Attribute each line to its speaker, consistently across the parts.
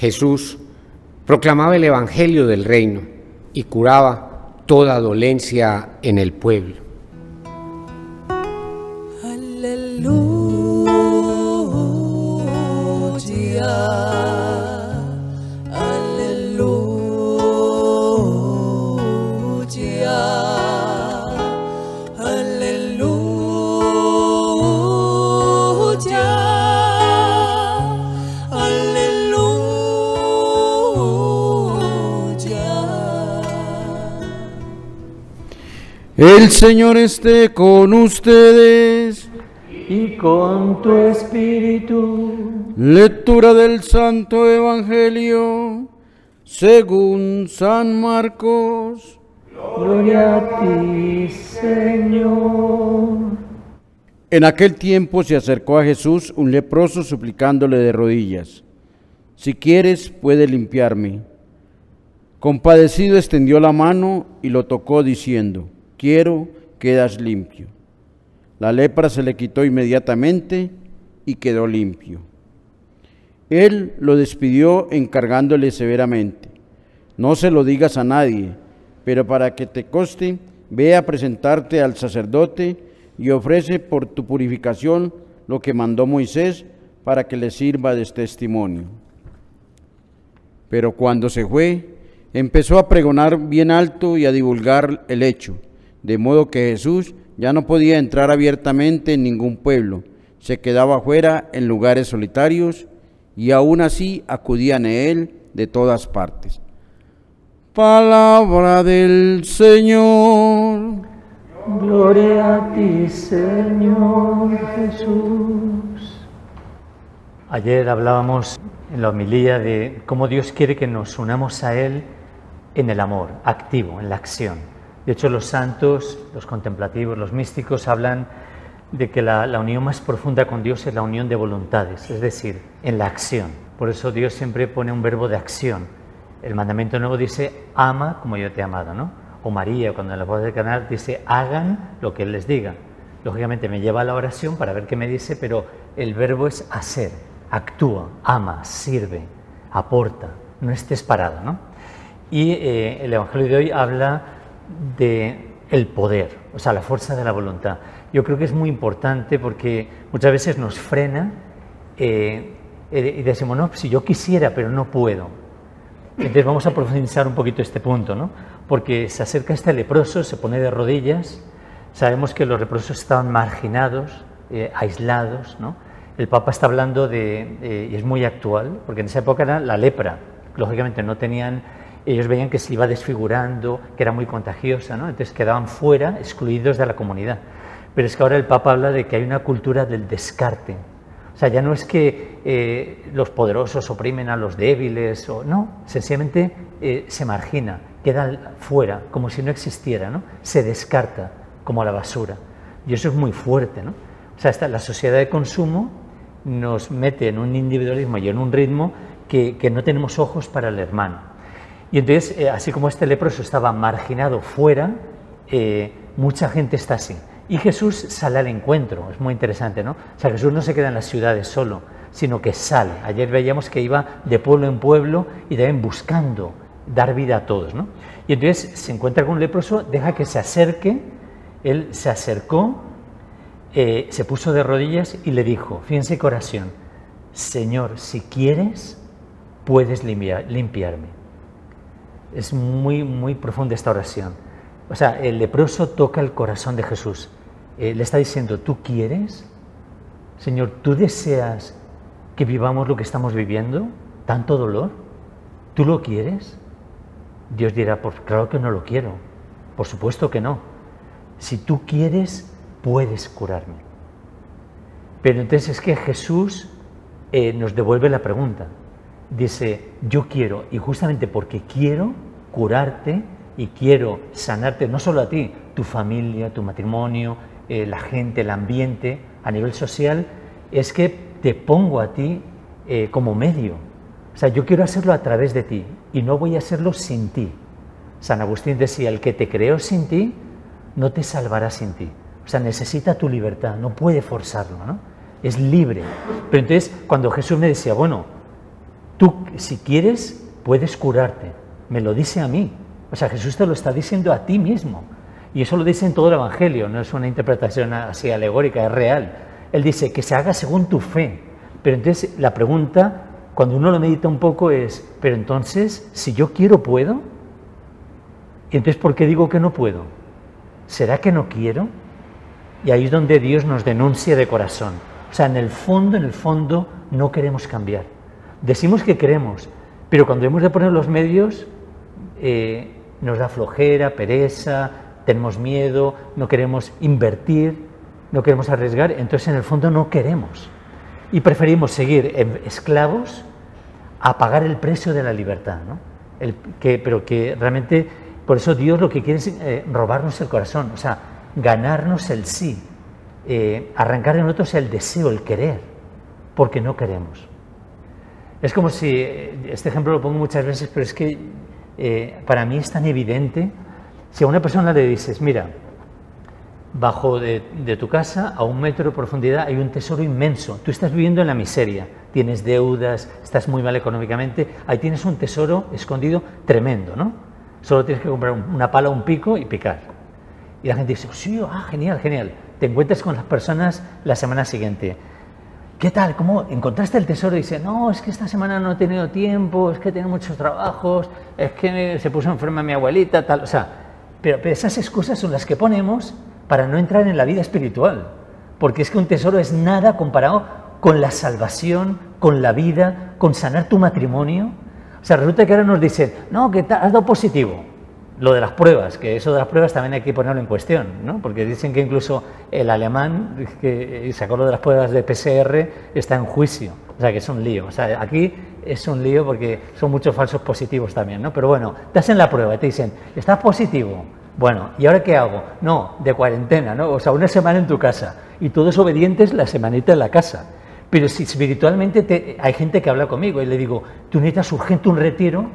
Speaker 1: Jesús proclamaba el Evangelio del reino y curaba toda dolencia en el pueblo.
Speaker 2: El Señor esté con ustedes.
Speaker 3: Y con tu espíritu.
Speaker 2: Lectura del Santo Evangelio según San Marcos.
Speaker 3: Gloria a ti, Señor.
Speaker 2: En aquel tiempo se acercó a Jesús un leproso suplicándole de rodillas, si quieres puede limpiarme. Compadecido extendió la mano y lo tocó diciendo, quiero, quedas limpio. La lepra se le quitó inmediatamente y quedó limpio. Él lo despidió encargándole severamente, no se lo digas a nadie, pero para que te coste, ve a presentarte al sacerdote y ofrece por tu purificación lo que mandó Moisés para que le sirva de testimonio. Pero cuando se fue, empezó a pregonar bien alto y a divulgar el hecho de modo que Jesús ya no podía entrar abiertamente en ningún pueblo, se quedaba afuera en lugares solitarios y aún así acudían a él de todas partes. Palabra del Señor.
Speaker 3: Gloria a ti, Señor Jesús. Ayer hablábamos en la homilía de cómo Dios quiere que nos unamos a Él en el amor, activo, en la acción. De hecho, los santos, los contemplativos, los místicos hablan de que la, unión más profunda con Dios es la unión de voluntades, es decir, en la acción. Por eso Dios siempre pone un verbo de acción. El mandamiento nuevo dice, ama como yo te he amado, ¿no? O María, cuando la voz del canal dice, hagan lo que Él les diga. Lógicamente me lleva a la oración para ver qué me dice, pero el verbo es hacer, actúa, ama, sirve, aporta, no estés parado, ¿no? Y eh, el Evangelio de hoy habla de el poder, o sea, la fuerza de la voluntad. Yo creo que es muy importante porque muchas veces nos frena eh, eh, y decimos, no, si yo quisiera, pero no puedo. Entonces vamos a profundizar un poquito este punto, ¿no? Porque se acerca este leproso, se pone de rodillas, sabemos que los leprosos estaban marginados, eh, aislados, ¿no? El Papa está hablando de, y es muy actual, porque en esa época era la lepra, lógicamente no tenían ellos veían que se iba desfigurando, que era muy contagiosa, ¿no? entonces quedaban fuera, excluidos de la comunidad. Pero es que ahora el Papa habla de que hay una cultura del descarte. O sea, ya no es que eh, los poderosos oprimen a los débiles, o, no, sencillamente eh, se margina, queda fuera, como si no existiera, ¿no? se descarta como a la basura. Y eso es muy fuerte. ¿no? O sea, la sociedad de consumo nos mete en un individualismo y en un ritmo que, que no tenemos ojos para el hermano. Y entonces, eh, así como este leproso estaba marginado fuera, eh, mucha gente está así. Y Jesús sale al encuentro, es muy interesante, ¿no? O sea, Jesús no se queda en las ciudades solo, sino que sale. Ayer veíamos que iba de pueblo en pueblo y también buscando dar vida a todos, ¿no? Y entonces se encuentra con un leproso, deja que se acerque, él se acercó, eh, se puso de rodillas y le dijo, fíjense qué oración, Señor, si quieres, puedes limpiarme. Es muy, muy profunda esta oración. O sea, el leproso toca el corazón de Jesús. Eh, le está diciendo, ¿tú quieres? Señor, ¿tú deseas que vivamos lo que estamos viviendo? ¿Tanto dolor? ¿Tú lo quieres? Dios dirá, pues claro que no lo quiero. Por supuesto que no. Si tú quieres, puedes curarme. Pero entonces es que Jesús eh, nos devuelve la pregunta. Dice, yo quiero, y justamente porque quiero curarte y quiero sanarte, no solo a ti, tu familia, tu matrimonio, eh, la gente, el ambiente, a nivel social, es que te pongo a ti eh, como medio. O sea, yo quiero hacerlo a través de ti y no voy a hacerlo sin ti. San Agustín decía, el que te creó sin ti, no te salvará sin ti. O sea, necesita tu libertad, no puede forzarlo, ¿no? Es libre. Pero entonces, cuando Jesús me decía, bueno, tú si quieres, puedes curarte, me lo dice a mí. O sea, Jesús te lo está diciendo a ti mismo. Y eso lo dice en todo el Evangelio, no es una interpretación así alegórica, es real. Él dice que se haga según tu fe. Pero entonces la pregunta, cuando uno lo medita un poco, es, pero entonces, si yo quiero, ¿puedo? ¿Y entonces por qué digo que no puedo? ¿Será que no quiero? Y ahí es donde Dios nos denuncia de corazón. O sea, en el fondo, en el fondo, no queremos cambiar. Decimos que queremos, pero cuando hemos de poner los medios, eh, nos da flojera, pereza, tenemos miedo, no queremos invertir, no queremos arriesgar, entonces en el fondo no queremos. Y preferimos seguir esclavos a pagar el precio de la libertad. ¿no? El, que, pero que realmente, por eso Dios lo que quiere es eh, robarnos el corazón, o sea, ganarnos el sí, eh, arrancar en nosotros el deseo, el querer, porque no queremos. Es como si, eh, este ejemplo lo pongo muchas veces, pero es que para mí es tan evidente si a una persona le dices, mira, bajo de, tu casa, a un metro de profundidad, hay un tesoro inmenso. Tú estás viviendo en la miseria, tienes deudas, estás muy mal económicamente, ahí tienes un tesoro escondido tremendo, ¿no? Solo tienes que comprar una pala, un pico y picar. Y la gente dice, sí, ah, genial, genial. Te encuentras con las personas la semana siguiente. ¿Qué tal? ¿Cómo encontraste el tesoro? Y dice, no, es que esta semana no he tenido tiempo, es que he tenido muchos trabajos, es que se puso enferma mi abuelita, tal. O sea, pero, esas excusas son las que ponemos para no entrar en la vida espiritual. Porque es que un tesoro es nada comparado con la salvación, con la vida, con sanar tu matrimonio. O sea, resulta que ahora nos dicen, no, que has dado positivo. Lo de las pruebas, que eso de las pruebas también hay que ponerlo en cuestión, ¿no? Porque dicen que incluso el alemán que sacó lo de las pruebas de PCR está en juicio. O sea, que es un lío. O sea, aquí es un lío porque son muchos falsos positivos también, ¿no? Pero bueno, te hacen la prueba te dicen, estás positivo. Bueno, ¿y ahora qué hago? No, de cuarentena, ¿no? O sea, una semana en tu casa. Y todos obedientes la semanita en la casa. Pero si espiritualmente te, hay gente que habla conmigo y le digo, tú necesitas urgente un retiro,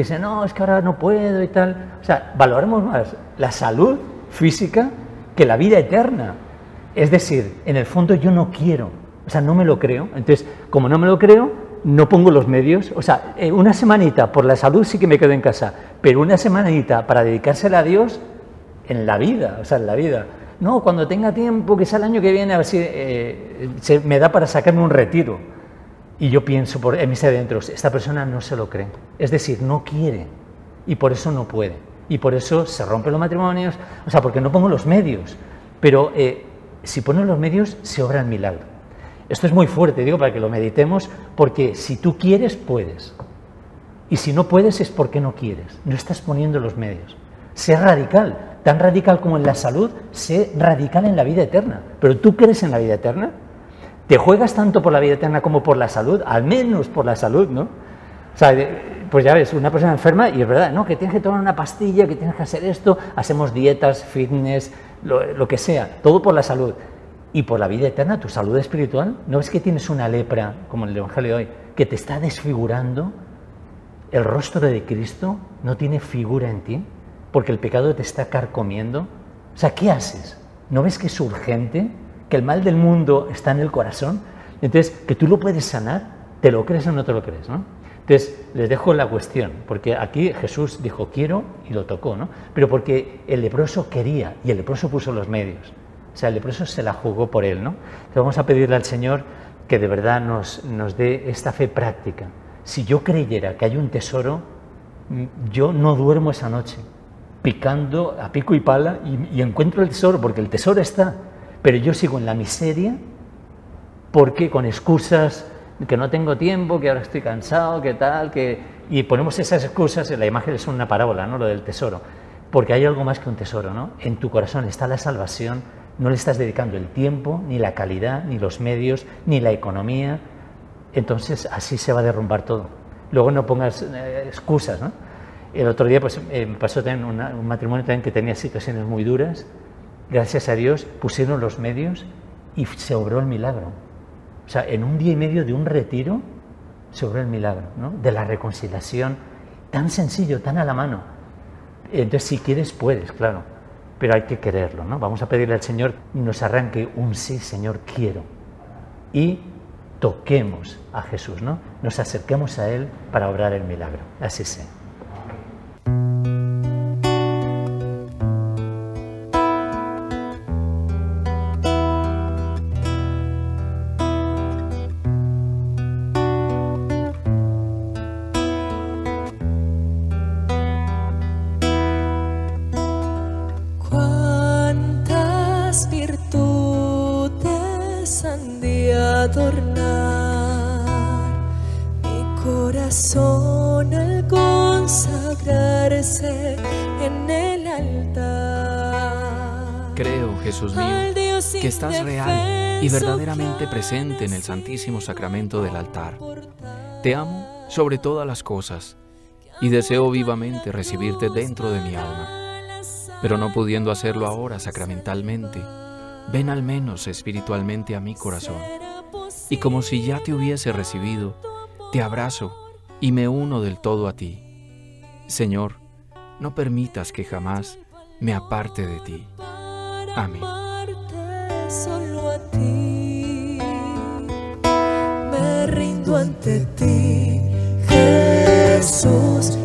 Speaker 3: dicen, no, es que ahora no puedo y tal. O sea, valoramos más la salud física que la vida eterna. Es decir, en el fondo yo no quiero, o sea, no me lo creo. Entonces, como no me lo creo, no pongo los medios. O sea, eh, una semanita por la salud sí que me quedo en casa, pero una semanita para dedicársela a Dios en la vida, o sea, en la vida. No, cuando tenga tiempo, que sea el año que viene, a ver si eh, se me da para sacarme un retiro. Y yo pienso por, en mis adentros, esta persona no se lo cree. Es decir, no quiere y por eso no puede. Y por eso se rompen los matrimonios, o sea, porque no pongo los medios. Pero eh, si ponen los medios, se obra el milagro. Esto es muy fuerte, digo, para que lo meditemos, porque si tú quieres, puedes. Y si no puedes es porque no quieres. No estás poniendo los medios. Sé radical, tan radical como en la salud, sé radical en la vida eterna. Pero tú crees en la vida eterna. ¿Te juegas tanto por la vida eterna como por la salud? Al menos por la salud, ¿no? O sea, pues ya ves, una persona enferma y es verdad, ¿no? Que tienes que tomar una pastilla, que tienes que hacer esto, hacemos dietas, fitness, lo, que sea, todo por la salud y por la vida eterna, tu salud espiritual. ¿No ves que tienes una lepra, como en el Evangelio de hoy, que te está desfigurando? El rostro de Cristo no tiene figura en ti porque el pecado te está carcomiendo. O sea, ¿qué haces? ¿No ves que es urgente? ¿Que el mal del mundo está en el corazón? Entonces, que tú lo puedes sanar, ¿te lo crees o no te lo crees? ¿no? Entonces, les dejo la cuestión, porque aquí Jesús dijo quiero y lo tocó, ¿no? Pero porque el leproso quería y el leproso puso los medios. O sea, el leproso se la jugó por él, ¿no? Entonces vamos a pedirle al Señor que de verdad nos, nos dé esta fe práctica. Si yo creyera que hay un tesoro, mm, yo no duermo esa noche, picando a pico y pala y, encuentro el tesoro, porque el tesoro está, pero yo sigo en la miseria porque con excusas que no tengo tiempo, que ahora estoy cansado, que tal, que... Y ponemos esas excusas, la imagen es una parábola, ¿no? Lo del tesoro. Porque hay algo más que un tesoro, ¿no? En tu corazón está la salvación, no le estás dedicando el tiempo, ni la calidad, ni los medios, ni la economía. Entonces así se va a derrumbar todo. Luego no pongas eh, excusas. ¿no? El otro día pues, eh, pasó también un matrimonio también que tenía situaciones muy duras. Gracias a Dios pusieron los medios y se obró el milagro. O sea, en un día y medio de un retiro se obró el milagro ¿no? de la reconciliación. Tan sencillo, tan a la mano. Entonces, si quieres, puedes, claro pero hay que quererlo, ¿no? Vamos a pedirle al Señor nos arranque un sí, Señor, quiero. Y toquemos a Jesús, ¿no? Nos acerquemos a Él para obrar el milagro. Así sea.
Speaker 4: Que estás real y verdaderamente presente en el Santísimo Sacramento del altar. Te amo sobre todas las cosas y deseo vivamente recibirte dentro de mi alma. Pero no pudiendo hacerlo ahora sacramentalmente, ven al menos espiritualmente a mi corazón. Y como si ya te hubiese recibido, te abrazo y me uno del todo a ti. Señor, no permitas que jamás me aparte de ti. Amén.
Speaker 5: Me rindo ante ti, Jesús,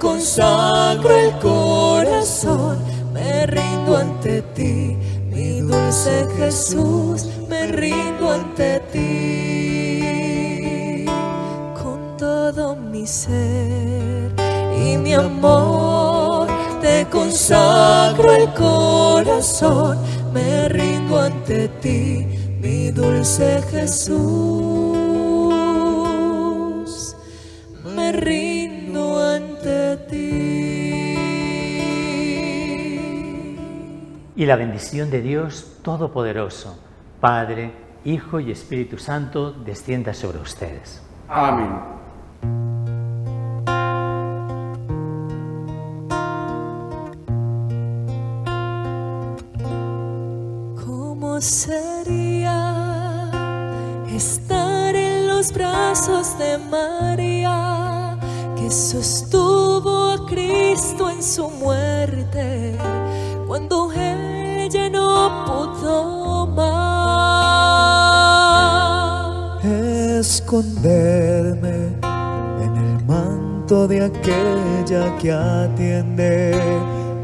Speaker 5: consagro el corazón, me rindo ante ti, mi dulce Jesús, me rindo ante ti, con todo mi ser y mi amor, te consagro el corazón, me rindo ante ti, mi dulce Jesús,
Speaker 3: Y la bendición de Dios Todopoderoso, Padre, Hijo y Espíritu Santo, descienda sobre ustedes.
Speaker 2: Amén.
Speaker 5: ¿Cómo sería estar en los brazos de María que sostuvo a Cristo en su muerte? cuando ella no pudo más.
Speaker 6: Esconderme en el manto de aquella que atiende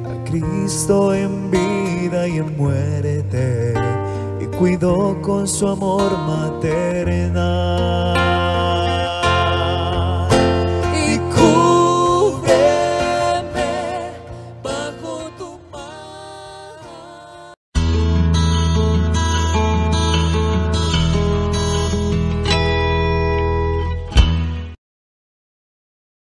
Speaker 6: a Cristo en vida y en muerte y cuidó con su amor maternal.